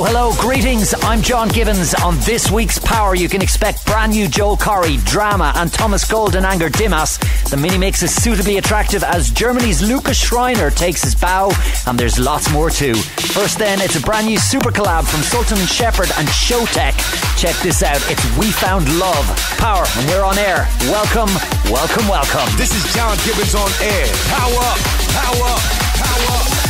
Hello, greetings. I'm John Gibbons. On this week's Power, you can expect brand new Joel Corry, Drama, and Thomas Gold and Angger Dimas. The mini mix is suitably attractive as Germany's Lucas Schreiner takes his bow, and there's lots more too. First, then, it's a brand new super collab from Sultan Shepard and Showtek. Check this out. It's We Found Love. Power, and we're on air. Welcome, welcome, welcome. This is John Gibbons on air. Power, power, power.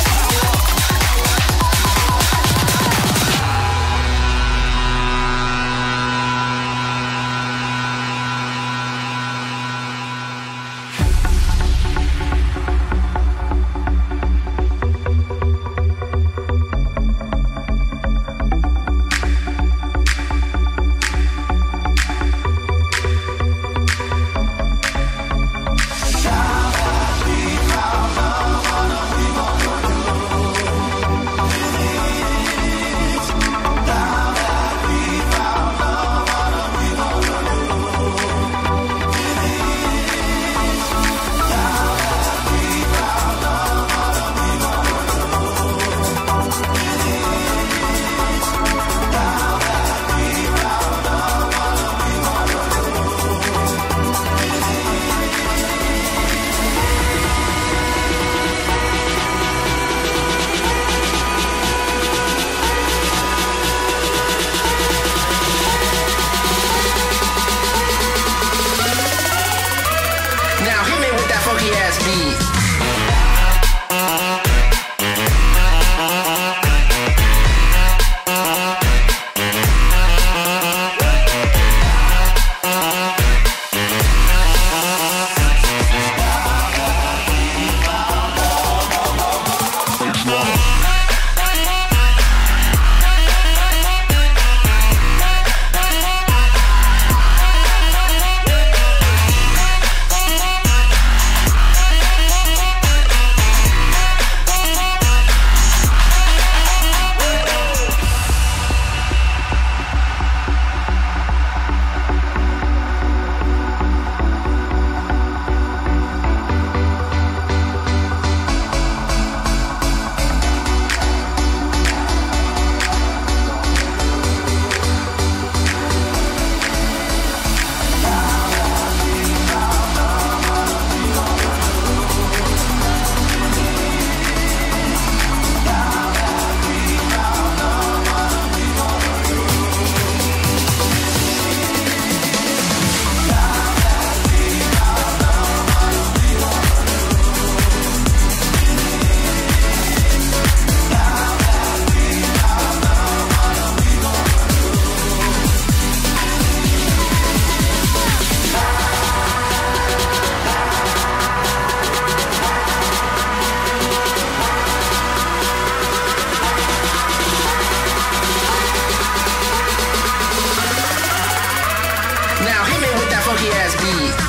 Jazz Beat.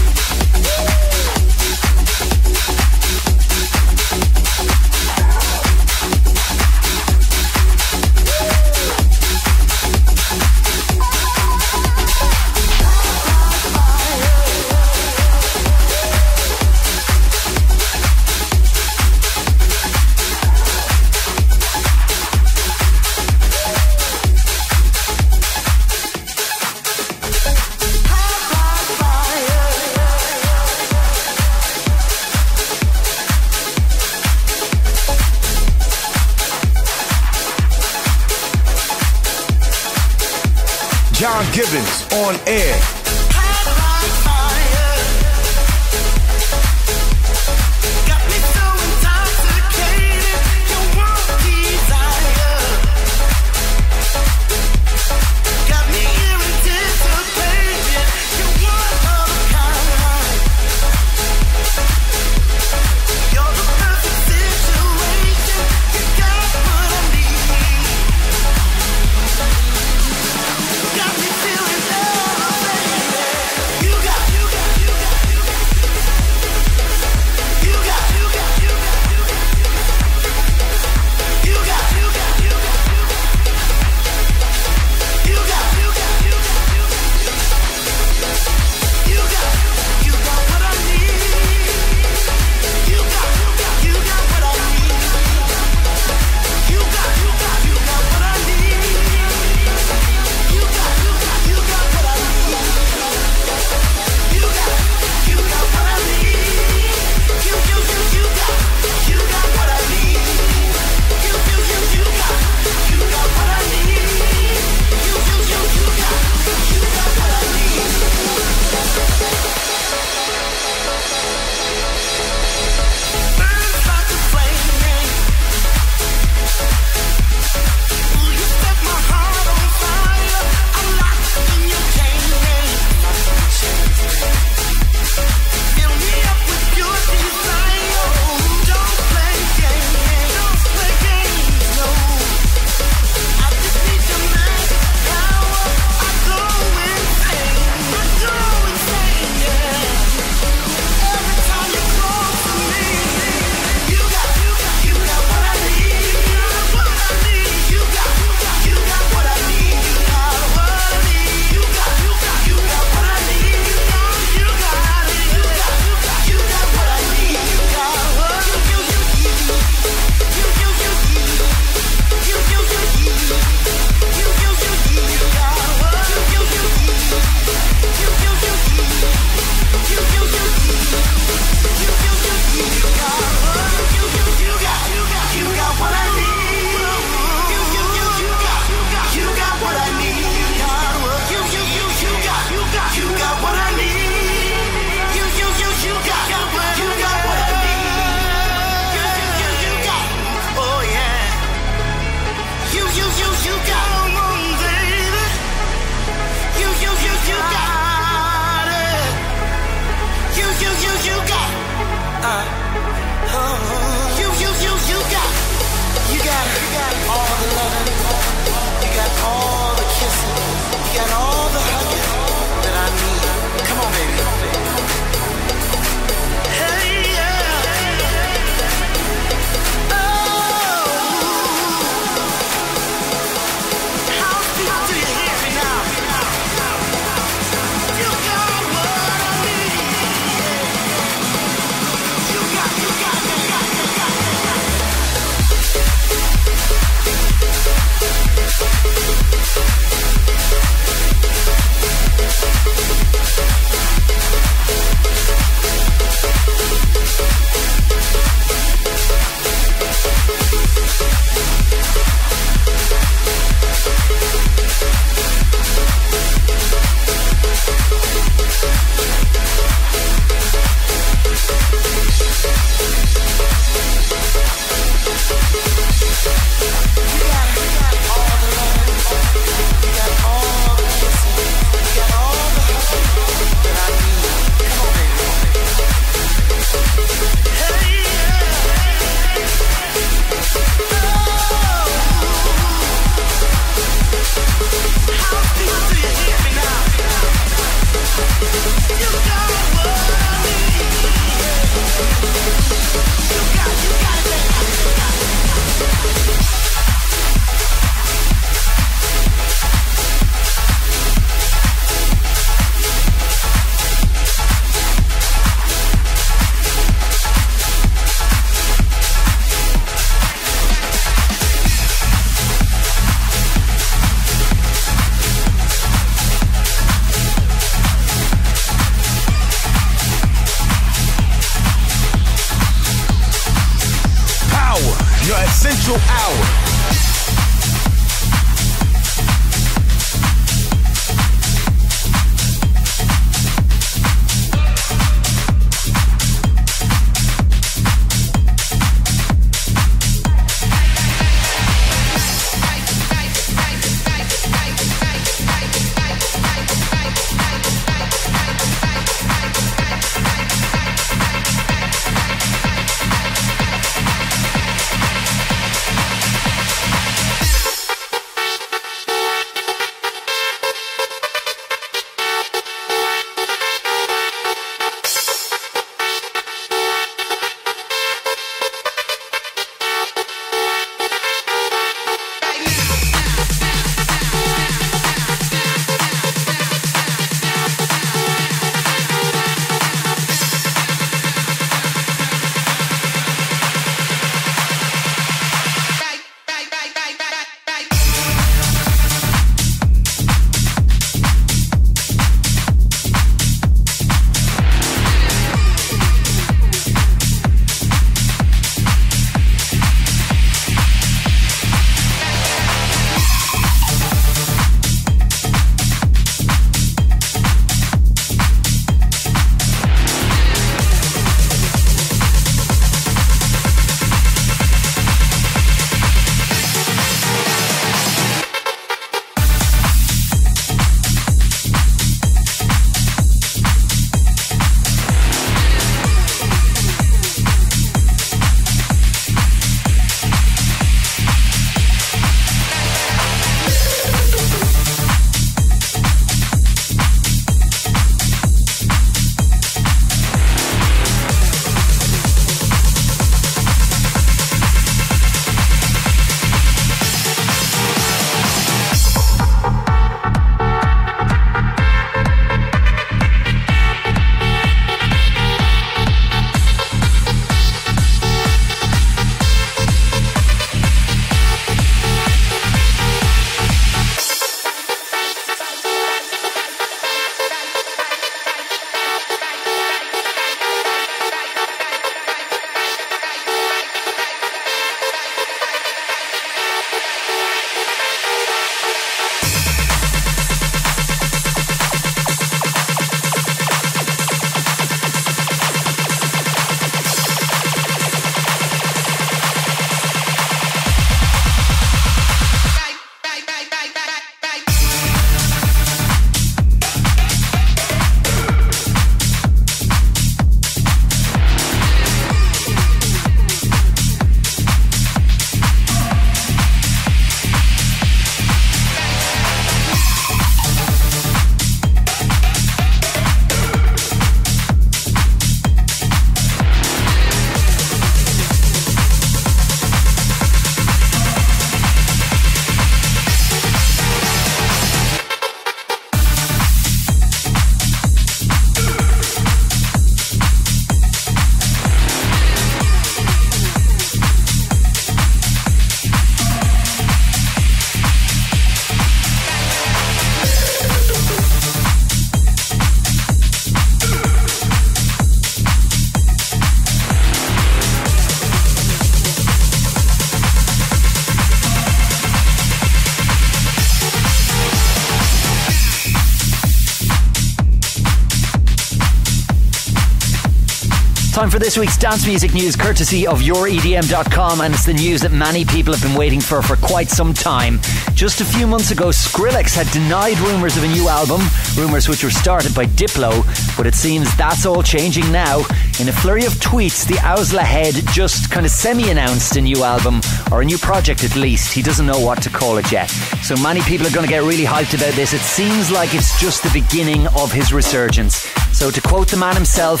Time for this week's dance music news, courtesy of YourEDM.com, and it's the news that many people have been waiting for for quite some time. Just a few months ago, Skrillex had denied rumours of a new album, rumours which were started by Diplo, but it seems that's all changing now. In a flurry of tweets, the Owsla head just kind of semi announced a new album, or a new project at least. He doesn't know what to call it yet. So many people are going to get really hyped about this. It seems like it's just the beginning of his resurgence. So, to quote the man himself,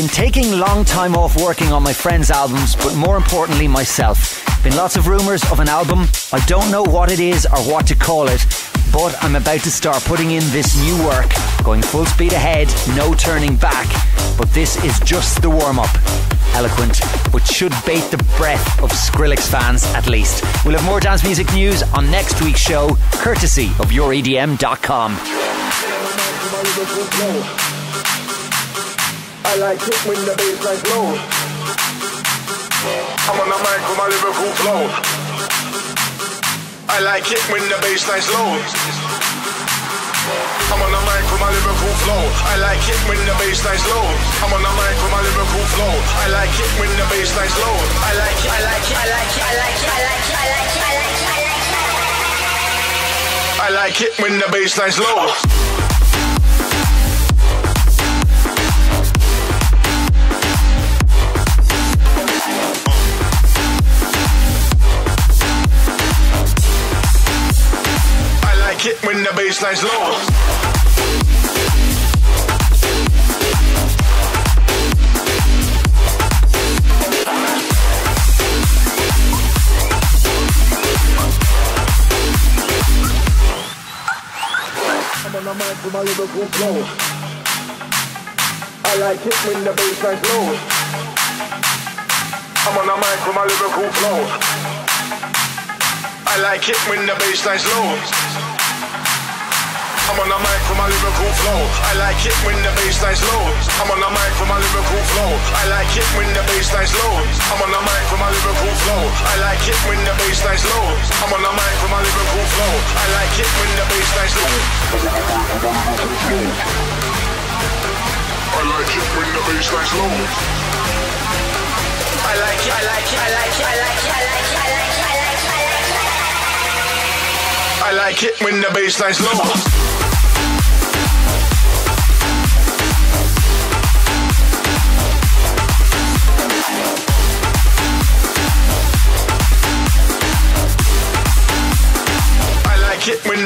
been taking long time off working on my friends' albums, but more importantly, myself. Been lots of rumours of an album. I don't know what it is or what to call it, but I'm about to start putting in this new work, going full speed ahead, no turning back. But this is just the warm up. Eloquent, but should bait the breath of Skrillex fans at least. We'll have more dance music news on next week's show, courtesy of YourEDM.com. I like it when the bass like low. I'm on the mic with my lyrical flow. I like it when the bassline's low. I'm on the mic with my lyrical flow. I like it when the bassline's low. I'm on the mic with my lyrical flow. I like it when the bassline's low. I like it, I like it, I like it, I like it, I like it, I like it, I like it, I like it. I like it when the bassline's low. Like it when the bassline's low. On the mic with my Liverpool flow. I like it when the bassline's low. I'm on the mic with my Liverpool flow. I like it when the bassline's low. I'm on the mic with my lyrical flow. I like it when the bassline's low. I'm on the mic with my lyrical flow. I like it when the bassline's low. I'm on the mic with my lyrical flow. I like it when the bassline's low. I'm on the mic with my lyrical flow. I like it when the bassline's low. I like it when the bassline's low. I like it, I like it, I like it, I like it, I like it, I like it, I like it, I like it. When the bassline's low.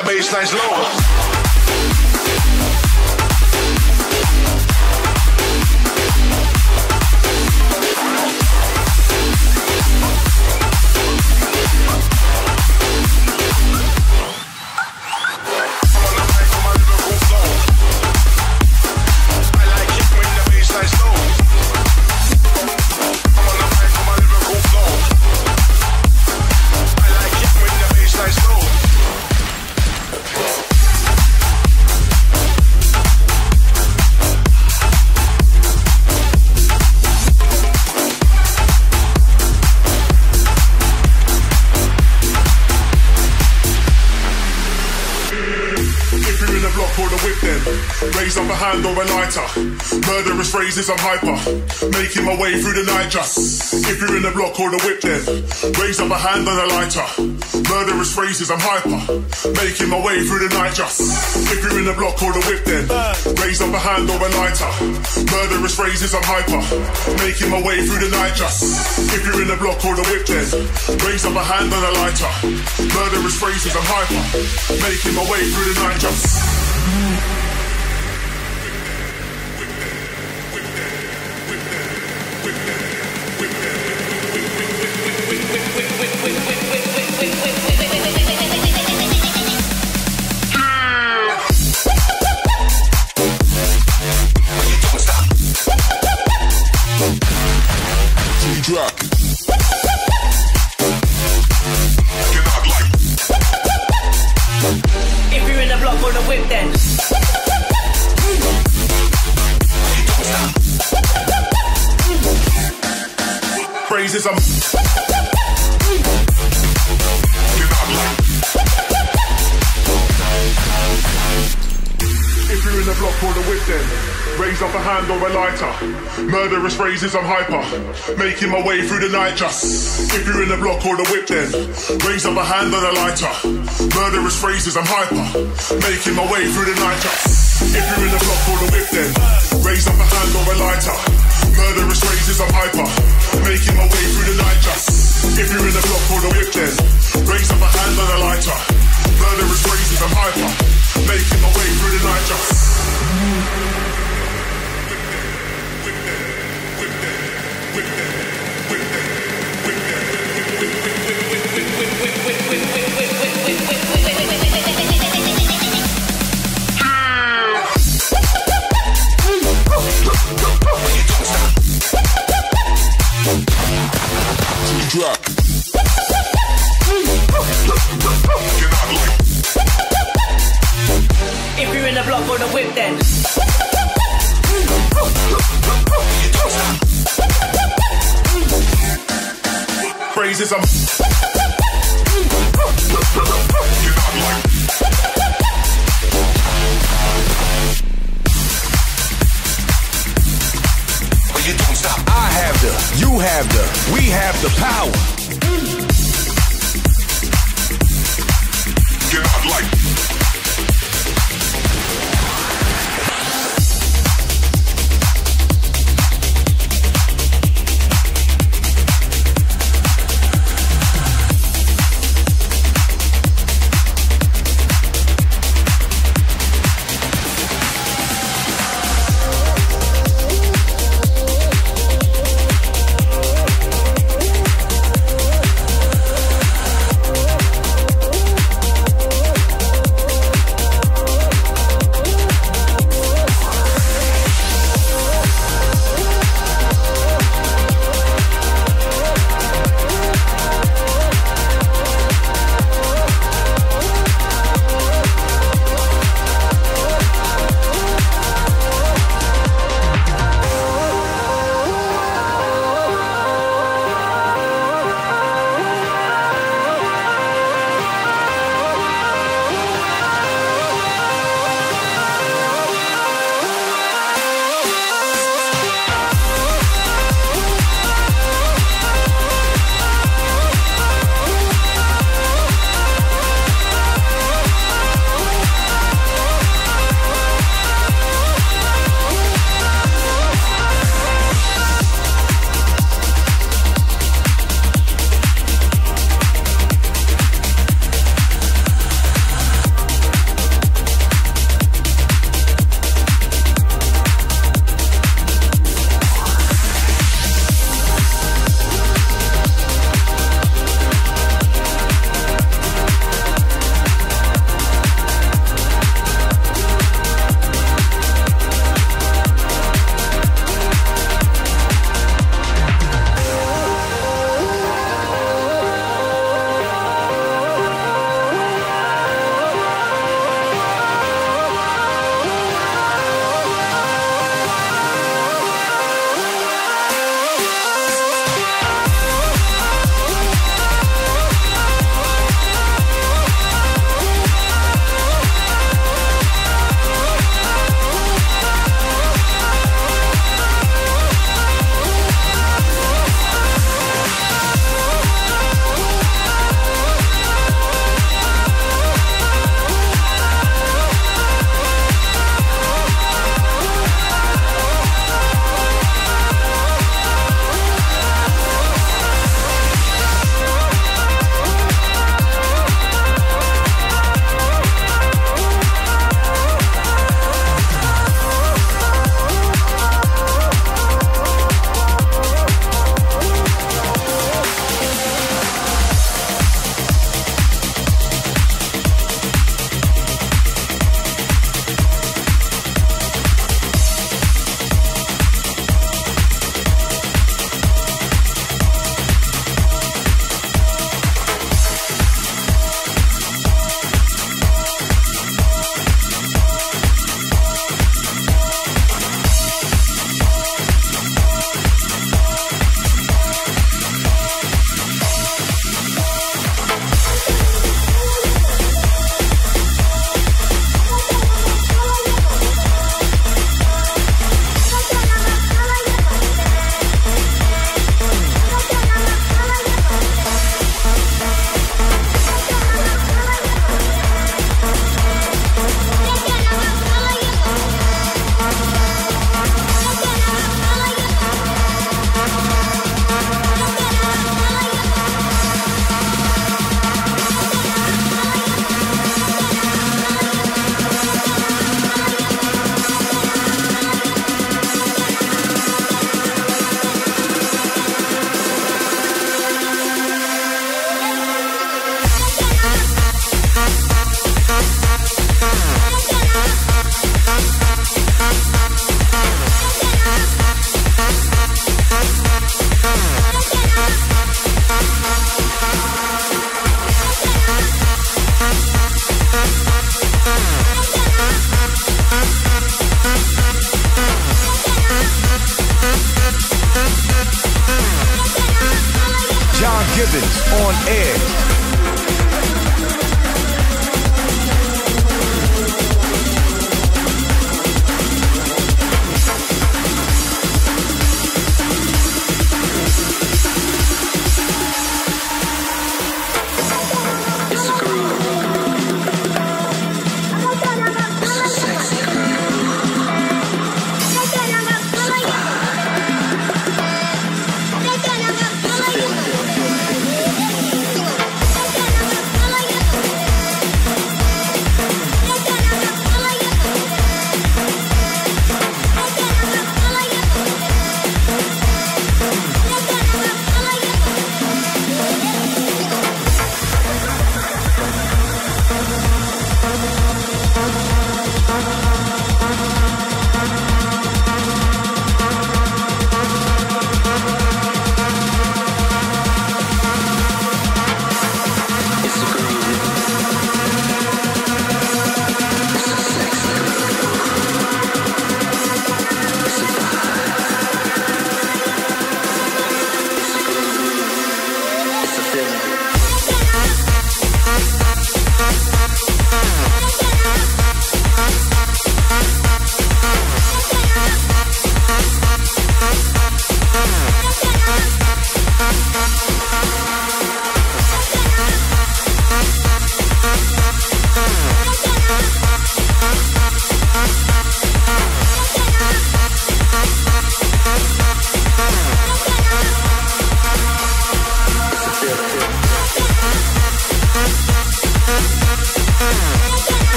It when the Phrases, I'm hyper. Making my way through the night just. If you're in the block or the whip, then raise up a hand and a lighter. Murderous phrases, I'm hyper. Making my way through the night just. If you're in the block or the whip, then raise up a hand or a lighter. Murderous phrases, I'm hyper. Making my way through the night just. If you're in the block or the whip, then raise up a hand and a lighter. Murderous phrases, I'm hyper. Making my way through the night just. Murderous phrases, I'm hyper. Making my way through the night just. If you're in the block or the whip, then raise up a hand on a lighter. Murderous phrases, I'm hyper. Making my way through the night just. If you're in the block or the whip, then raise up a hand or a lighter. Murderous phrases, I'm hyper. Making my way through the night just. If you're in the block or the whip, then raise up a hand on a lighter. Murderous phrases, I'm hyper. Making my way through the night just. Drop. If you're in the block or the whip, then. phrases I'm. You're not like. You don't stop. I have the, you have the, we have the power. You're not like.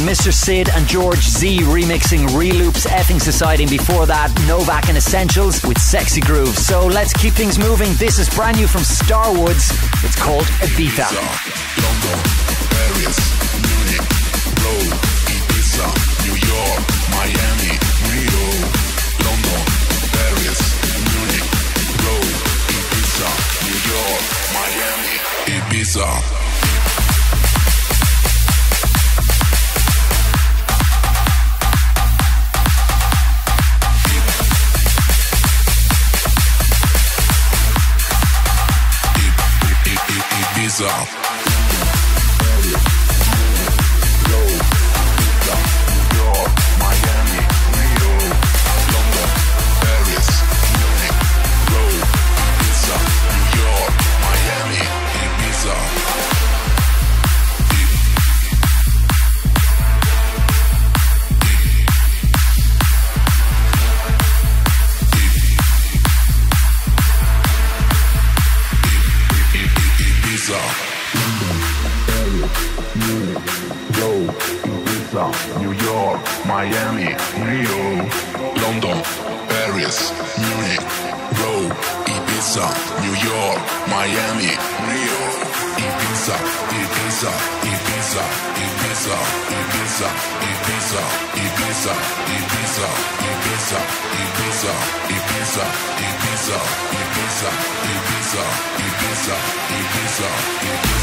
Mr. Sid and George Z remixing Reloop's Effing Society. Before that, Novak and Essentials with Sexy Groove. So let's keep things moving. This is brand new from Starwoodz. It's called Ibiza. London, Ibiza. Ibiza. Ibiza, Ibiza, Ibiza.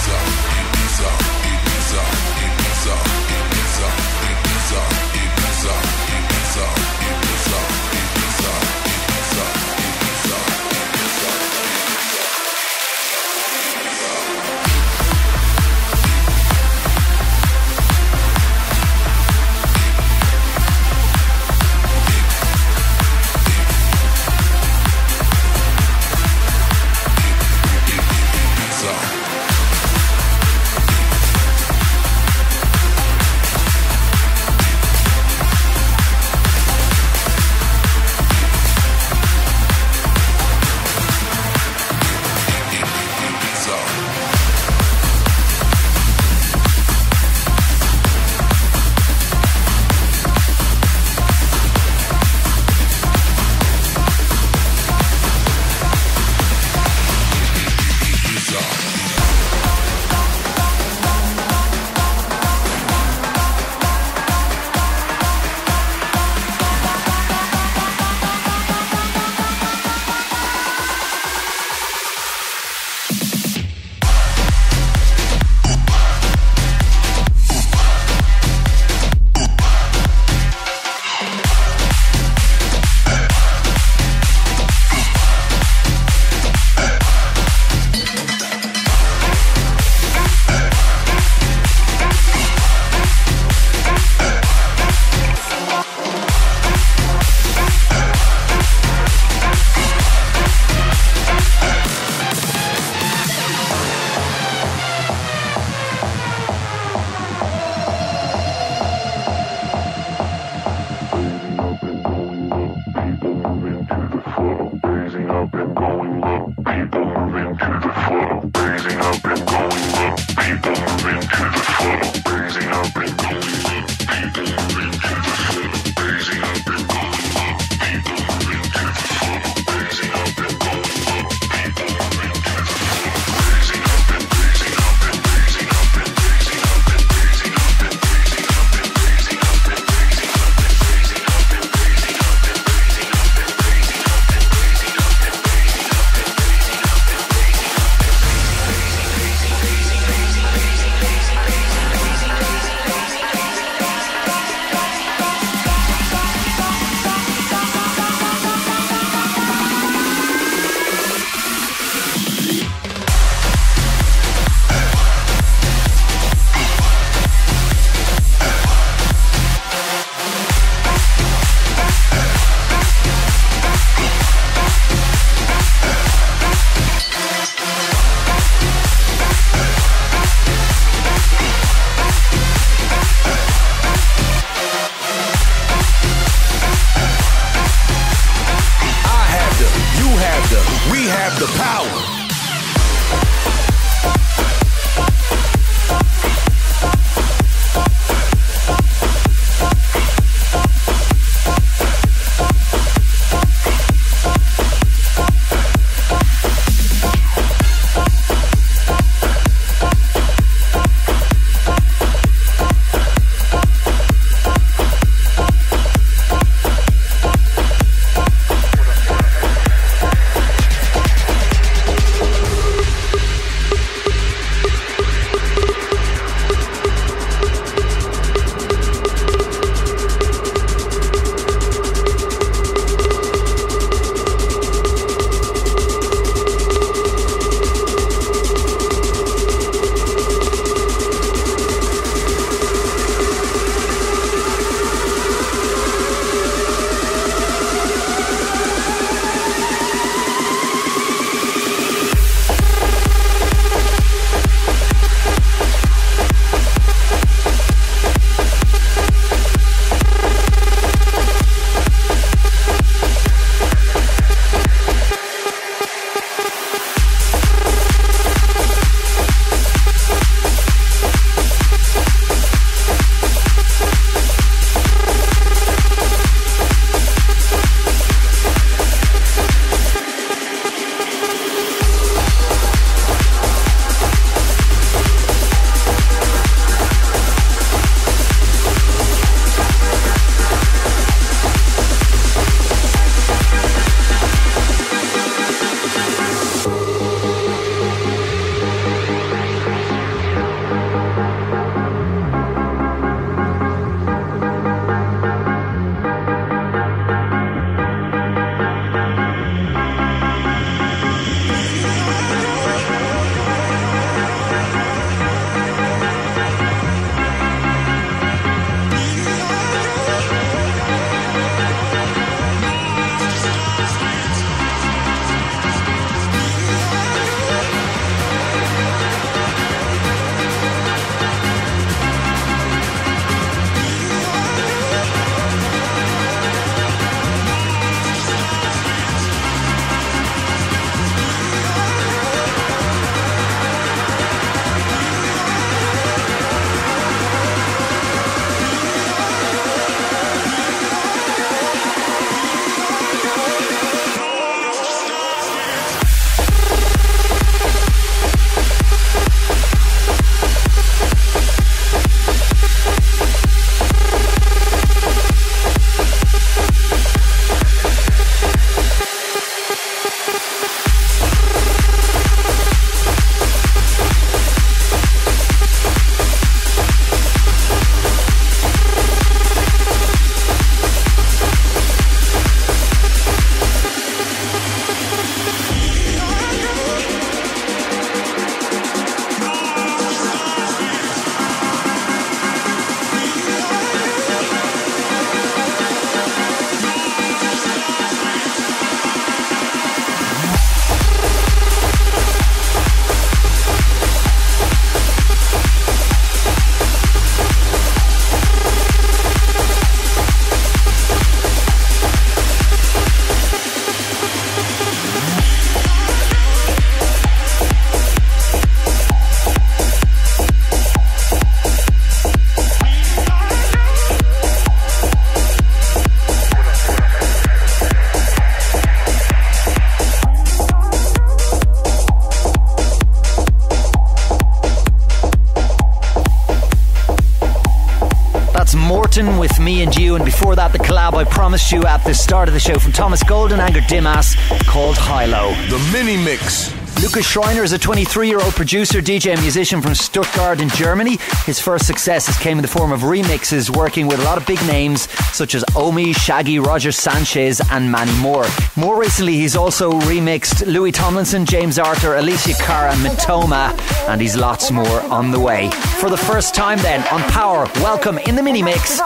before that, the collab I promised you at the start of the show from Thomas Gold and Angger Dimas called HI LO. Low. The mini mix. Lucas Schreiner is a 23 year old producer, DJ, and musician from Stuttgart in Germany. His first successes came in the form of remixes, working with a lot of big names such as Omi, Shaggy, Roger Sanchez, and many more. More recently, he's also remixed Louis Tomlinson, James Arthur, Alessia Cara, Matoma, and he's lots more on the way. For the first time, then, on Power, welcome in the mini mix,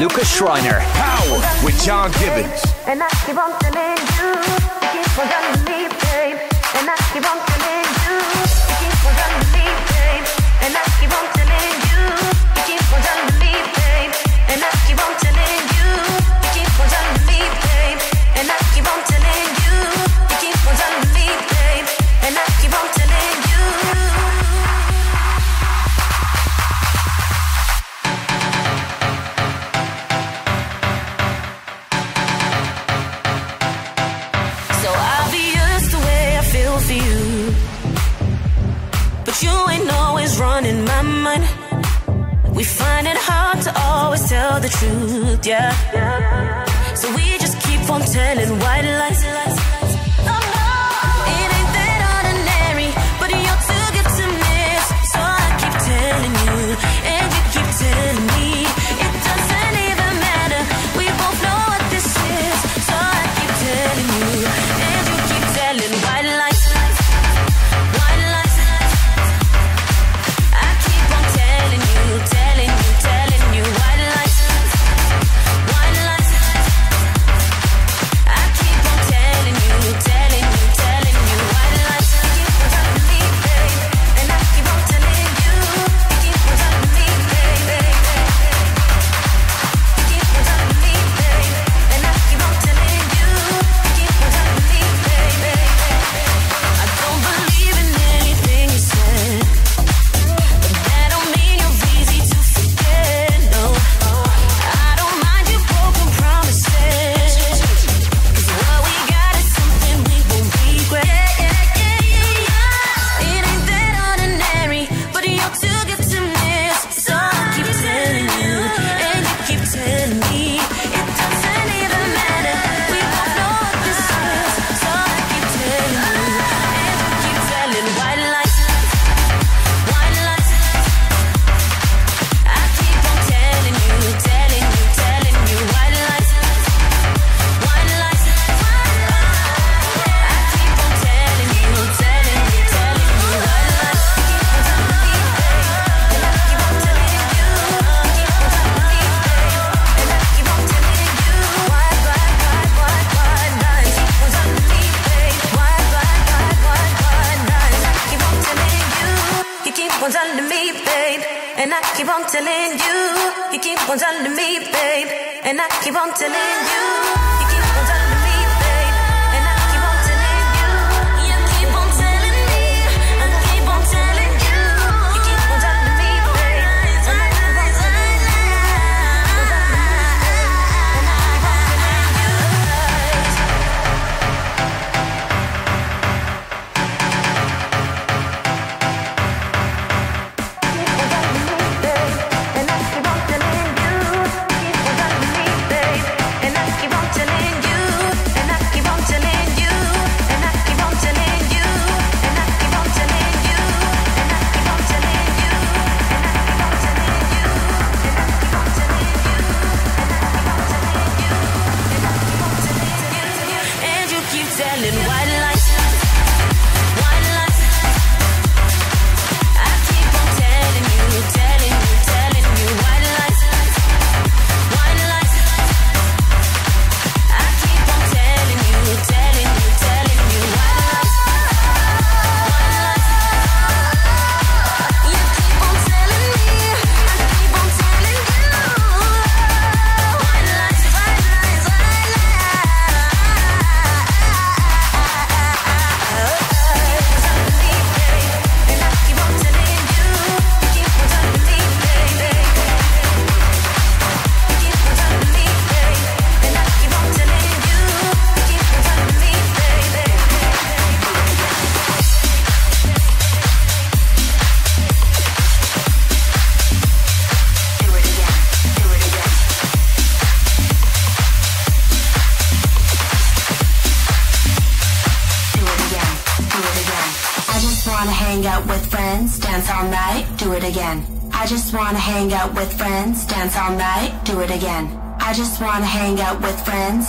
Lucas Schreiner. Power with John Gibbons. to always tell the truth, yeah. So we just keep on telling white lies. lies.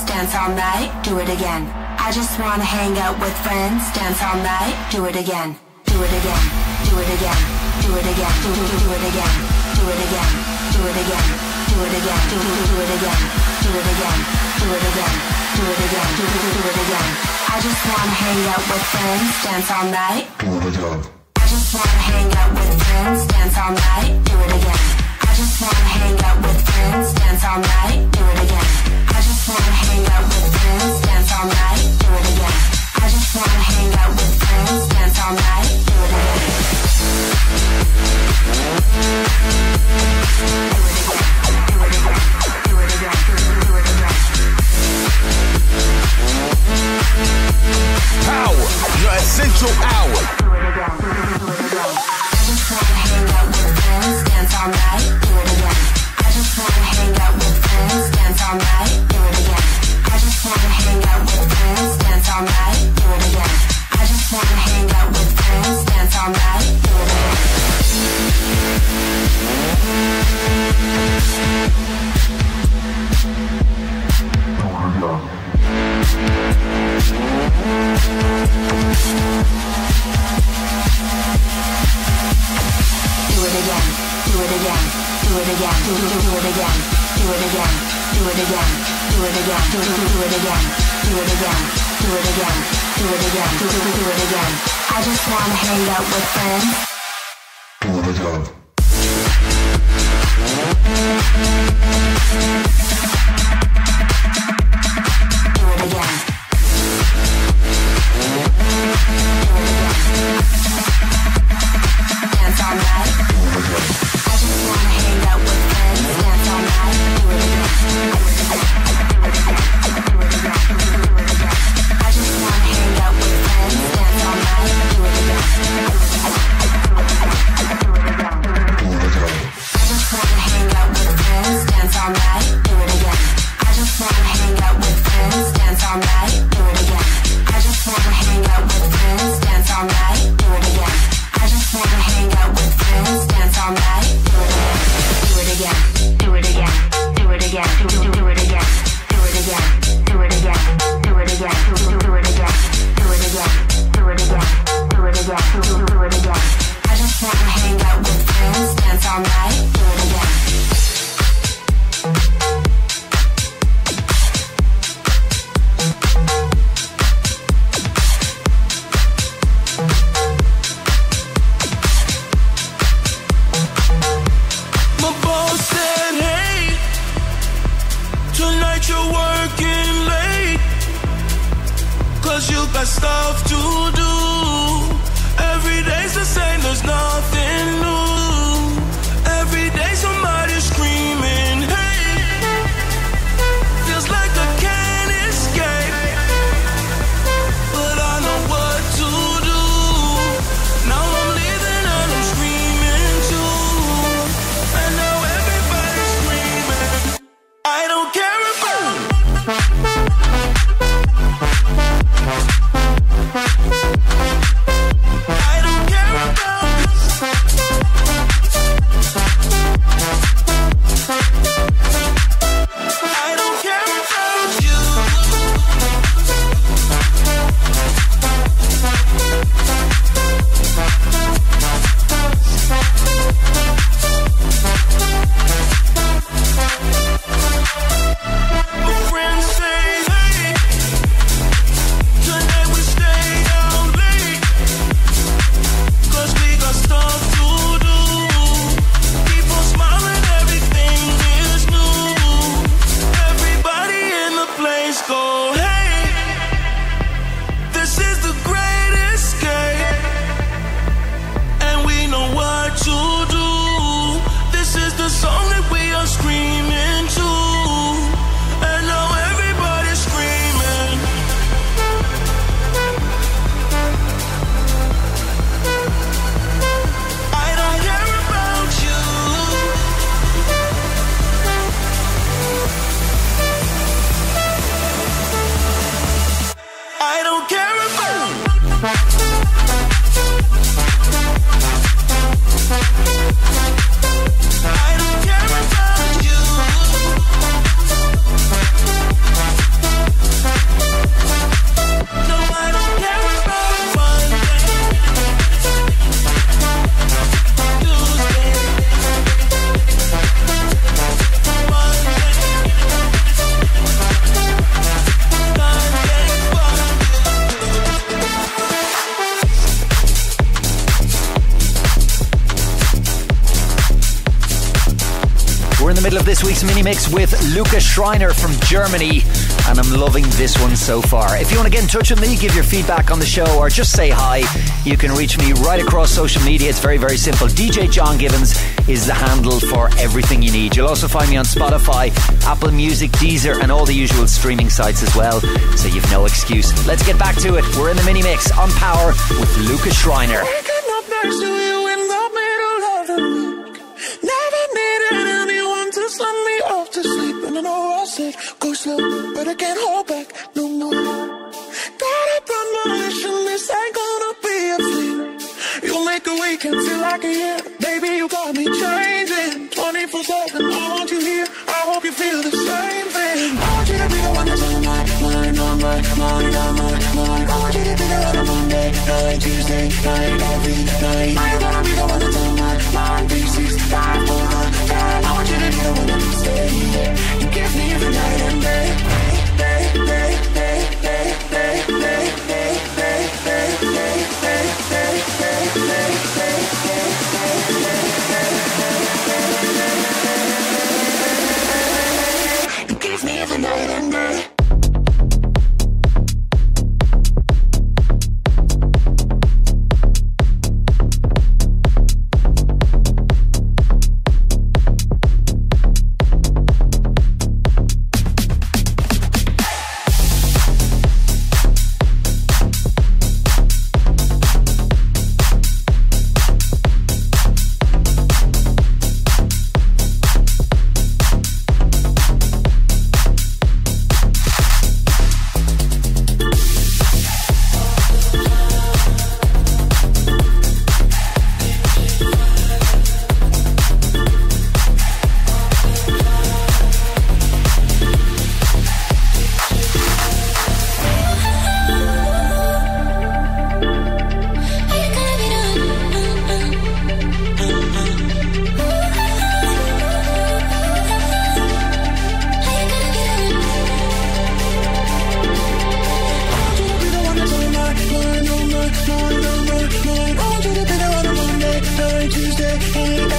dance all night, do it again. I just wanna hang out with friends, dance all night, do it again. Do it again, do it again, do it again, do, do, do it again, do it again, do it again, do it again, do, do, do it again, do it again, do it again, do it again, do, do, do it again. I just wanna hang out with friends, dance all night. Do it again. I just wanna hang out with friends. Mix with Lucas Schreiner from Germany, and I'm loving this one so far. If you want to get in touch with me, give your feedback on the show, or just say hi, you can reach me right across social media. It's very, very simple. DJ John Gibbons is the handle for everything you need. You'll also find me on Spotify, Apple Music, Deezer, and all the usual streaming sites as well, so you've no excuse. Let's get back to it. We're in the mini mix on Power with Lucas Schreiner. Said go slow, but I can't hold back no more. Got a premonition, this ain't gonna be a fling. You'll make a weekend feel like a year. Baby, you got me changing 24 7. I want you here. I hope you feel the same thing. I want you to be the one that's on my mind, on my mind, on my mind. I want you to be the one on Monday, night, Tuesday, night, every night. I'm gonna be the one that's on my mind, 365 all the time you You give me every night and day. hey, hey.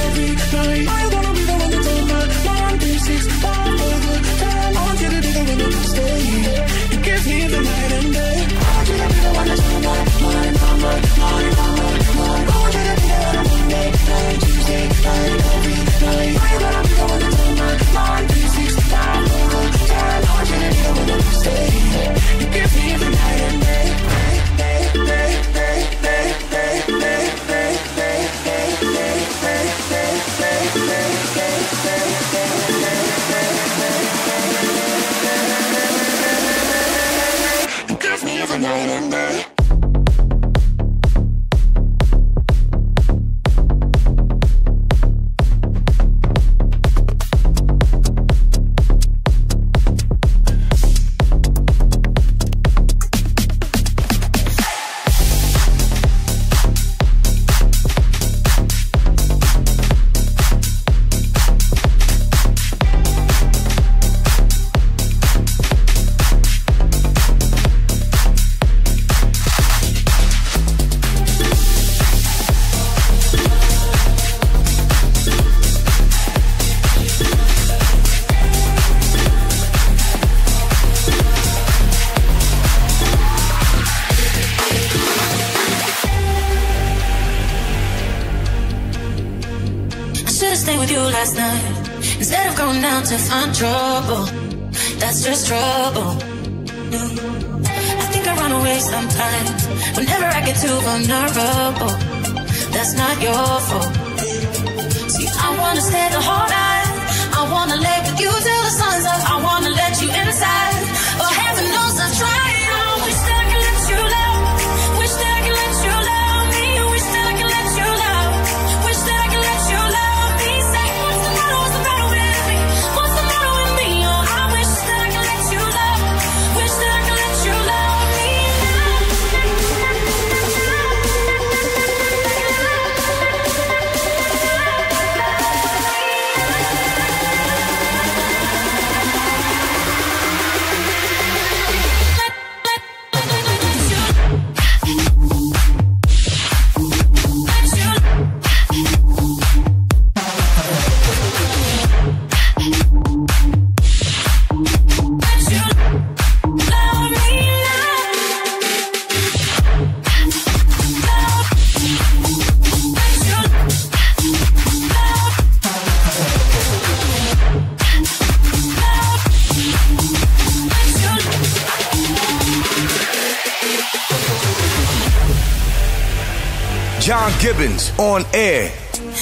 Sessions on air.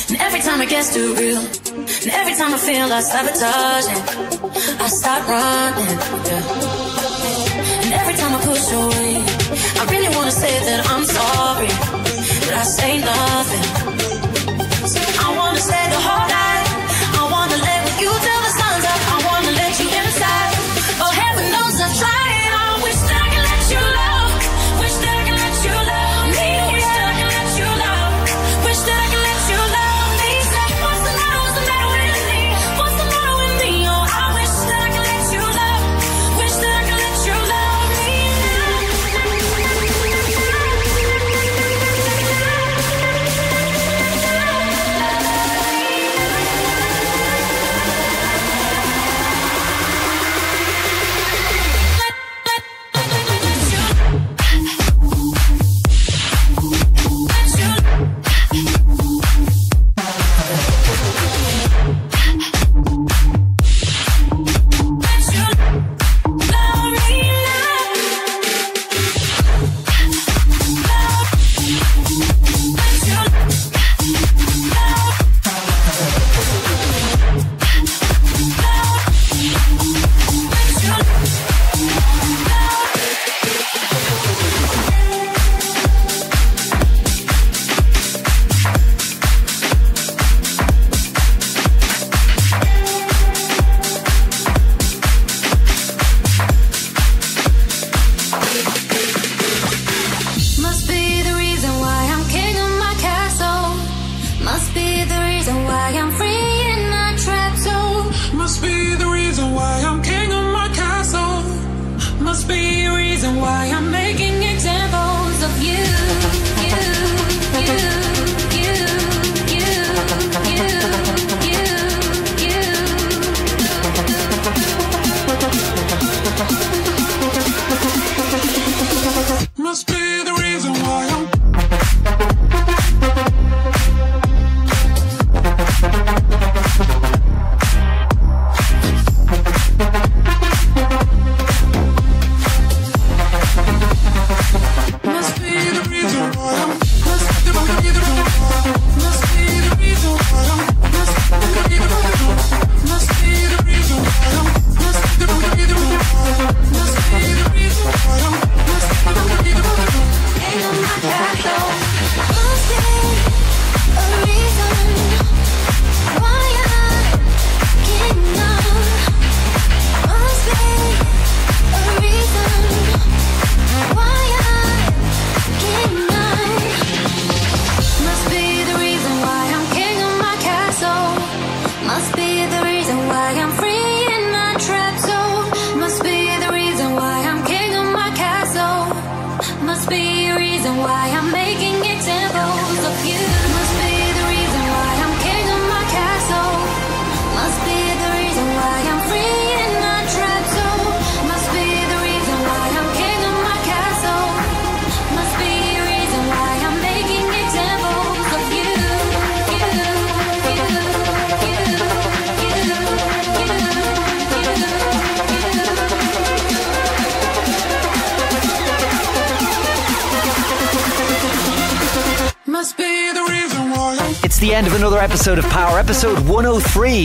And every time it gets too real, and every time I feel like sabotaging, I stop running. Yeah. And every time I push away, I really wanna say that I'm sorry, but I say nothing.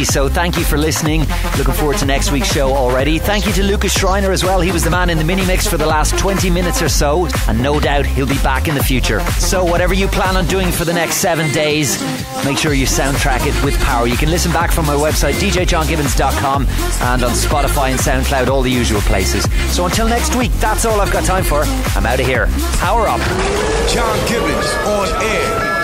So thank you for listening. Looking forward to next week's show already. Thank you to Lucas Schreiner as well. He was the man in the mini mix for the last 20 minutes or so, and no doubt he'll be back in the future. So whatever you plan on doing for the next seven days, make sure you soundtrack it with power. You can listen back from my website, djjohngibbons.com, and on Spotify and SoundCloud, all the usual places. So until next week, that's all I've got time for. I'm out of here. Power up. John Gibbons on air.